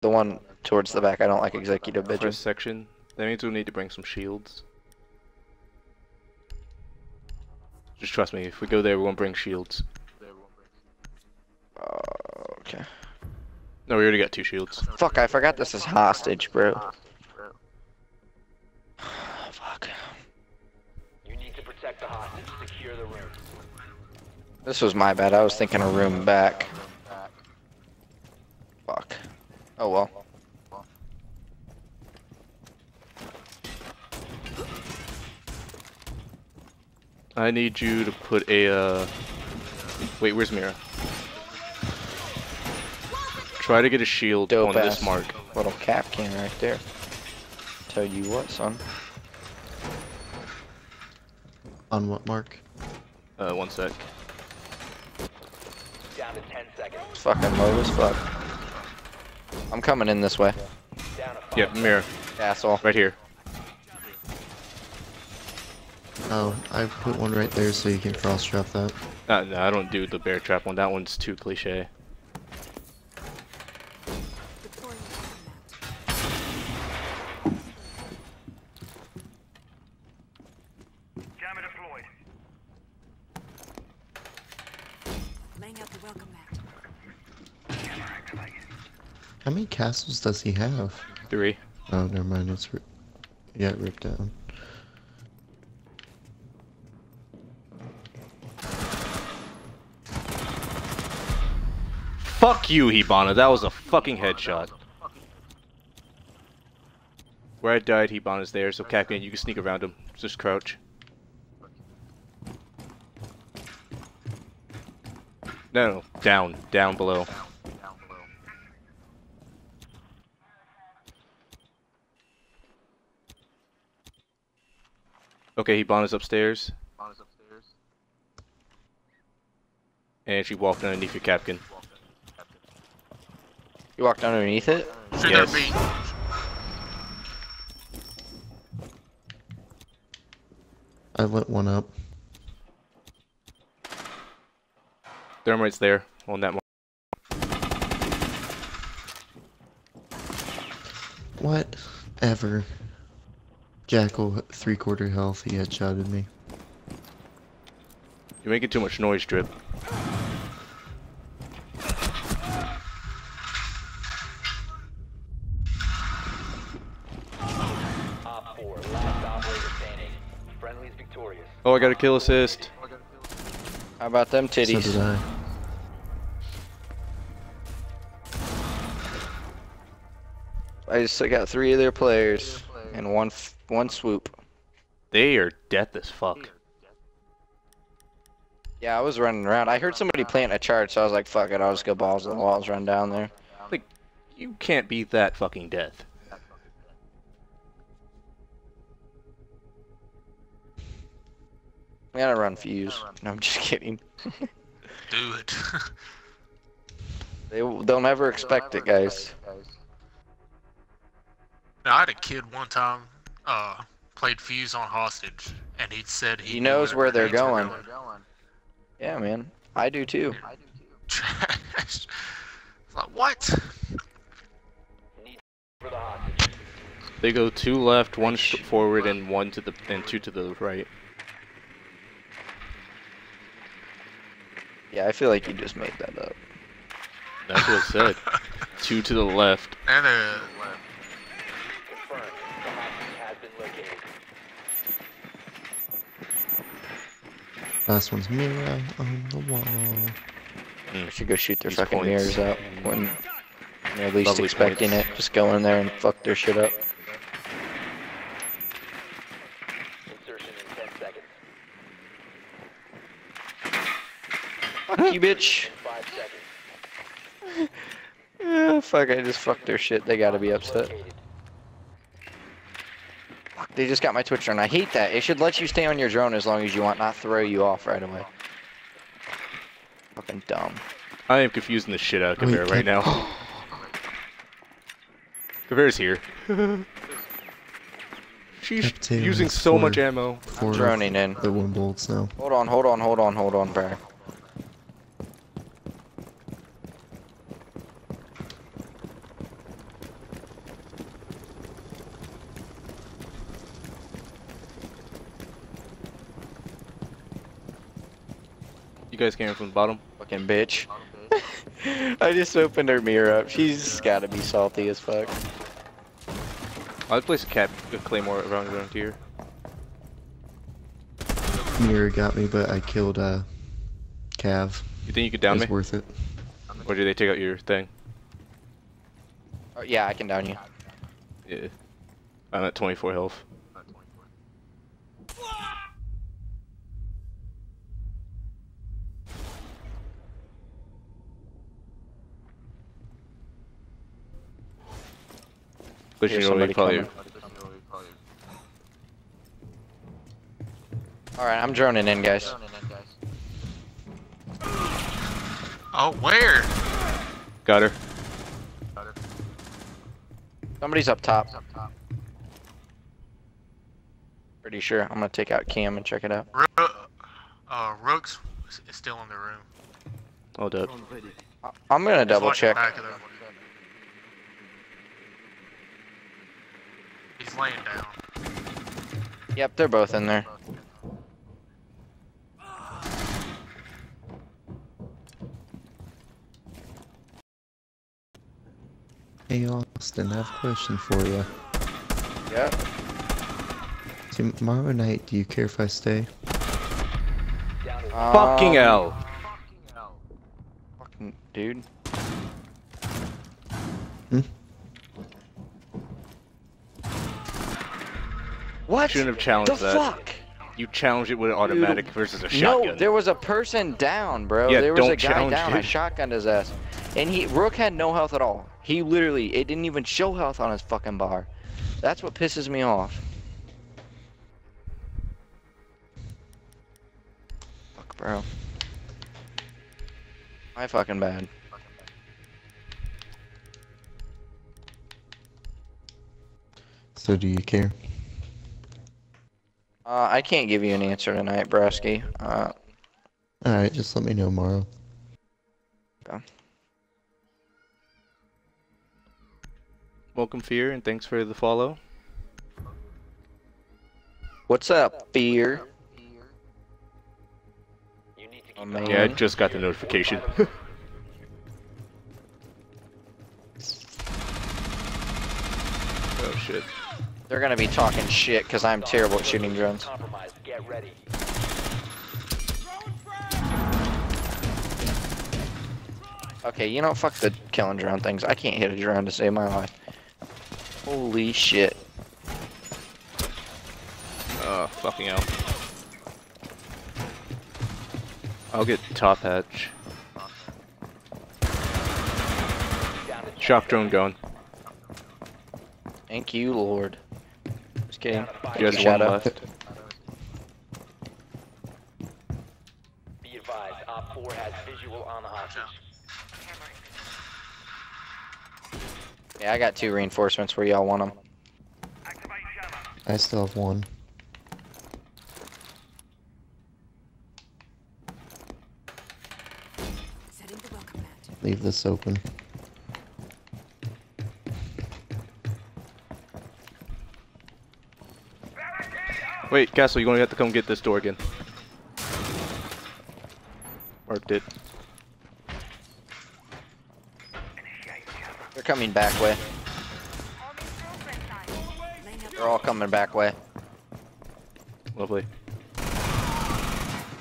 The one towards the back. I don't like executive First section. That means we'll need to bring some shields. Just trust me, if we go there, we won't bring shields. Uh, okay. No, we already got two shields. Fuck, I forgot this is hostage, bro. Fuck. You need to protect the hostage. Secure the room. This was my bad. I was thinking a room back. Fuck. Oh well. I need you to put a, uh... Wait, where's Mira? Try to get a shield Dope on ass. this mark. Little Kapkan right there. Tell you what, son. On what mark? Uh, one sec. Down to 10 seconds. Fucking low as fuck. I'm coming in this way. Down to 5 Yep, Asshole. right here. Oh, I put one right there so you can cross trap that. Uh, no, I don't do the bear trap one. That one's too cliche. Laying out the welcome mat. Jammer activated. How many castles does he have? Three. Oh, never mind. It's ri- yeah, ripped down. Fuck you, Hibana. That was a fucking headshot. Where I died, Hibana's there, so Captain, you can sneak around him. Just crouch. No, no, down, down below. Okay, Hibana's upstairs. And she walked underneath your Kapkan. You walked underneath it? Yes. I lit one up. Thermite's there on that mark. What? Ever. Jackal, three quarter health, he headshotted me. You're making too much noise, Drip. Op 4. Last operator standing. Friendly's victorious. Oh, I got a kill assist. How about them So titties? did I. I just got three of their players in one f- one swoop. They are death as fuck. Yeah, I was running around. I heard somebody plant a charge, so I was like, "Fuck it, I'll just go balls to the walls, run down there." Like, You can't beat that fucking death. I gotta run Fuze. No, I'm just kidding. Do it. They they'll never expect it, guys. Now, I had a kid one time, uh, played Fuze on hostage, and he said he, He knows where where they're grenades were going. Yeah, man. I do too. Trash. It's like what? Need for the hostage. They go two left, one sh- forward, and one to the and two to the right. Yeah, I feel like you just made that up. That's what it said. two to the left. And uh, Confirmed. The hostage has been located. Last one's Mira on the wall. Hmm. I should go shoot their These fucking points. mirrors out when they're least Lovely expecting points. it. Just go in there and fuck their shit up. Insertion in 10 seconds. Fuck you, bitch. 5 seconds. Yeah, fuck, I just fucked their shit. They gotta be upset. Located. Fuck, they just got my Twitch drone. I hate that. It should let you stay on your drone as long as you want, not throw you off right away. Fucking dumb. I am confusing the shit out of oh, Wait, Caveira right can- now. Caveira's here. She's using has so much four- ammo. Four droning in. The one bolts now. Hold on, hold on, hold on, hold on, bro. You guys came in from the bottom. Fucking bitch. I just opened her mirror up. She's gotta be salty as fuck. I'd place a cap, a claymore around around here. Mirror got me, but I killed uh, Cav. You think you could It down was me, worth it. or do they take out your thing? Oh, yeah, I can down you. Yeah. I'm at 24 health. But you Here's know, somebody you probably coming. Alright, I'm droning in, guys. Oh, where? got her. Somebody's up top. Pretty sure. I'm gonna take out Cam and check it out. Ro- uh, Rooks is- is still in the room. Hold up. I- I'm gonna He's double watching check. Back of the... He's laying down. Yep, they're both in there. Hey Austin, I have a question for you. Yep. Tomorrow night, do you care if I stay? Fucking hell. Fucking hell. Fucking dude. What? Shouldn't have challenged the that. fuck? You challenged it with an automatic versus a shotgun. No, there was a person down, bro. Yeah, there was a don't guy challenge down. I it. shotgunned his ass. And he Rook had no health at all. He literally it didn't even show health on his fucking bar. That's what pisses me off. Fuck bro. My fucking bad. So do you care? Uh, I can't give you an answer tonight, Brasky. Uh, Alright, just let me know tomorrow. Welcome, Fear, and thanks for the follow. what's up, Fear? You need to Oh, man. Yeah, I just got the notification. They're gonna be talking shit because I'm terrible at shooting drones. Okay, you know, fuck the killing drone things. I can't hit a drone to save my life. Holy shit. Oh, fucking hell. I'll get top hatch. Shock drone going. Thank you, Lord. Just. You guys one Shadow. left. Be advised, Op 4 has visual on the hostage. Yeah, I got two reinforcements where y'all want them. I still have one. Setting the welcome mat. Leave this open. Wait, Castle, you're gonna have to come get this door again. Marked it. They're coming back way. Laying out the They're all coming back way. Lovely.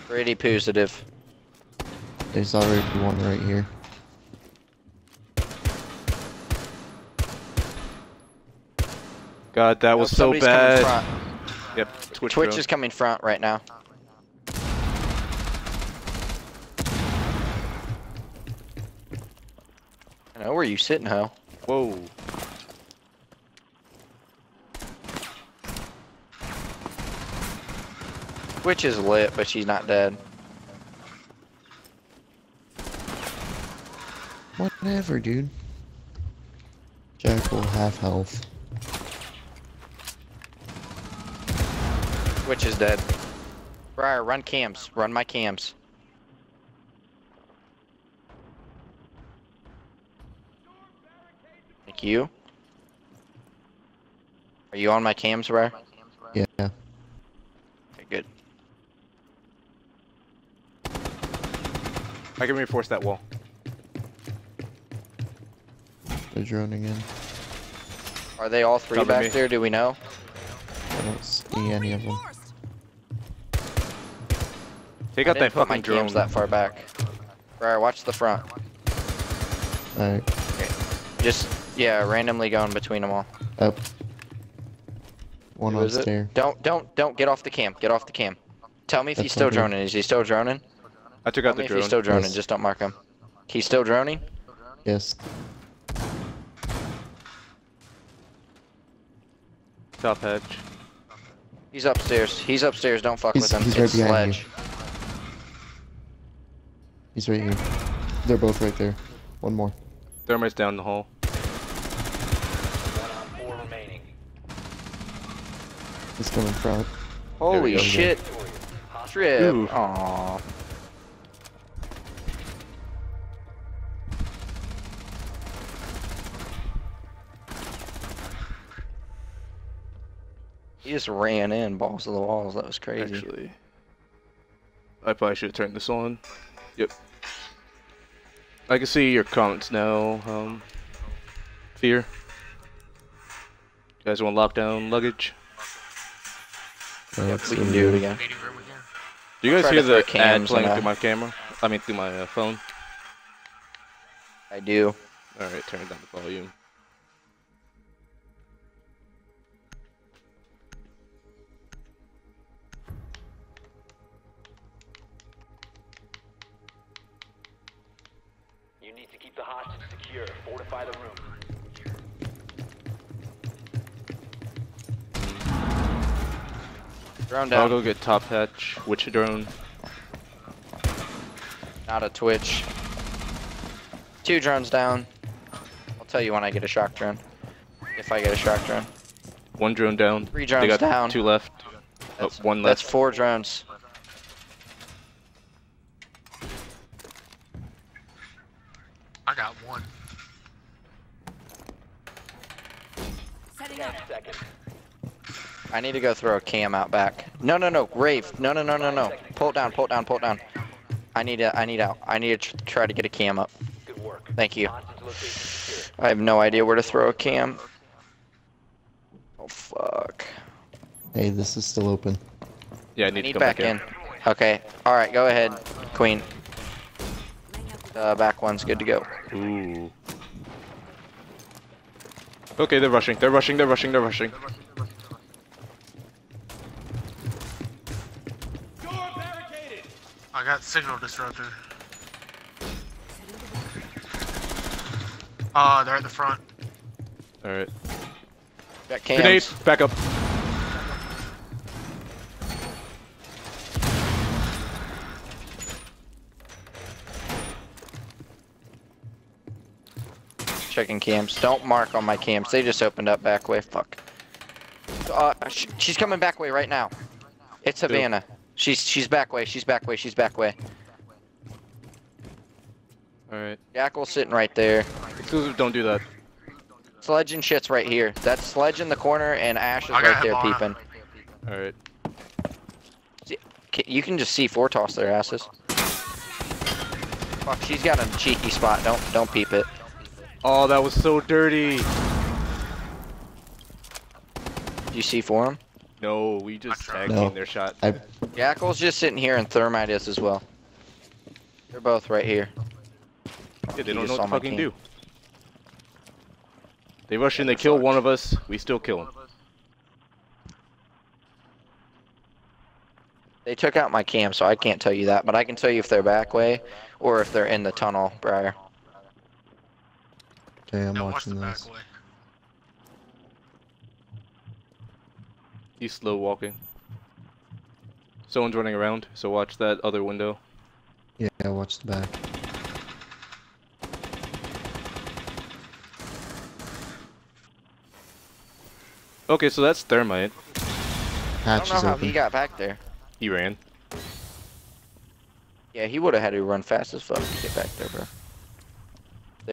Pretty positive. There's already one right here. God, that was so Somebody's coming bad. Front. Yep, Twitch. Twitch drone. is coming front right now. I know where you sitting, ho. Whoa. Twitch is lit, but she's not dead. Whatever, dude. Jackal half health. Twitch is dead. Briar, run cams. Run my cams. Thank you. Are you on my cams, Briar? Yeah. Okay, good. I can reinforce that wall. They're droning in. Are they all three Cover back me. there? Do we know? I don't see any of them. Take I out didn't that put my fucking drone. cams that far back. Briar, watch the front. Alright, Just yeah, randomly going between them all. up. One Who on is it? stair. Don't don't don't get off the cam. Get off the cam. Tell me if he's still droning. Is he still droning? I took Tell out me the if drone. he's still droning. Yes. Just don't mark him. He's still droning. Yes. Top hedge. He's upstairs. He's upstairs. Don't fuck He's- with him. he's right it's behind sledge. He's right here. They're both right there. One more. Thermite's down the hall. One on four remaining. He's coming front. Holy go. shit! Hostile Trip. Ooh. Aww. He just ran in, balls to the walls. That was crazy. Actually, I probably should have turned this on. Yep. I can see your comments now. Um, fear. You guys want lockdown luggage? Yep, we can do it again. Meeting room again. Do you guys hear the ad playing through my camera? I mean, through my uh, phone. I do. All right, turn down the volume. Secure. Fortify the room. Drone I'll go get top hatch. Witch drone. Not a twitch. Two drones down. I'll tell you when I get a shock drone. If I get a shock drone. One drone down. Three they drones got down. two left. Oh, That's, one That's four drones. I got one. Setting Ten up. seconds. I need to go throw a cam out back. No, no, no, Rave. No, no, no, no, no. Pull it down, pull it down, pull it down. I need to, I need out. I need to try to get a cam up. Good work. Thank you. Hostage location secure. I have no idea where to throw a cam. Oh fuck. Hey, this is still open. Yeah, I I need, need to come back back, in. Okay. All right, go ahead, Queen. Laying out the The back one's good to go. Ooh. Okay, they're rushing. They're rushing. They're rushing. They're rushing. I got signal disruptor. setting the welcome Uh, they're at the front. All right. Got cams. Grenade. Back up. Checking cams. Don't mark on my cams. They just opened up back way. Fuck. Uh, she's coming back way right now. It's Hibana. She's she's back way. She's back way. She's back way. All right. Jackal's sitting right there. Exclusive. Don't do that. Sledge and shit's right here. That's Sledge in the corner and Ash is right there peeping. All right. You can just see four toss their asses. Fuck, she's got a cheeky spot. Don't don't peep it. Oh, that was so dirty. Do you see for him? No, we just tried. tag No. their shot. I Jackal's just sitting here and Thermite is as well. They're both right here. Yeah, they He don't know what to fucking do. They rush in, they kill sucks. one of us, we still kill them. They took out my cam, so I can't tell you that, but I can tell you if they're back way or if they're in the tunnel, Briar. okay, I'm Now watching back this. way. He's slow walking. Someone's running around, so watch that other window. Yeah, watch the back. Okay, so that's Thermite. Hatch I don't know how open. he got back there. He ran. Yeah, he would have had to run fast as fuck to get back there, bro.